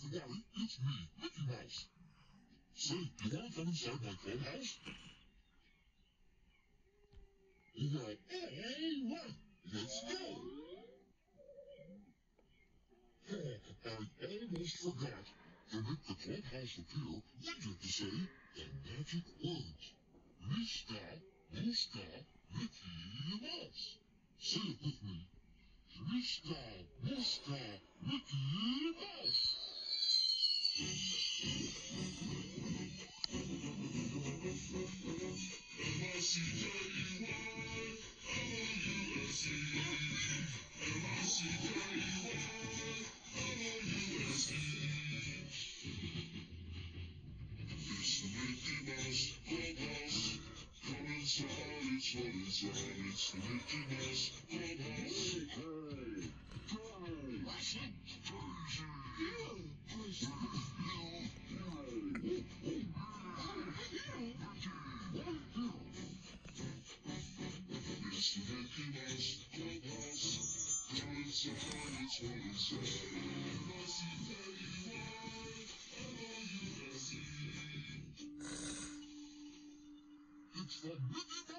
everybody, it's me, Mickey Mouse. Say, you want to come inside my clubhouse? Well, all right, let's go. Oh, I almost forgot. To make the clubhouse appear, we get to say the magic words. Meeska Mooska Mickey Mouse. Say it with me. Meeska Mooska Mickey Mickey Mouse Clubhouse. It's inside, it's what it's on. It's the Mickey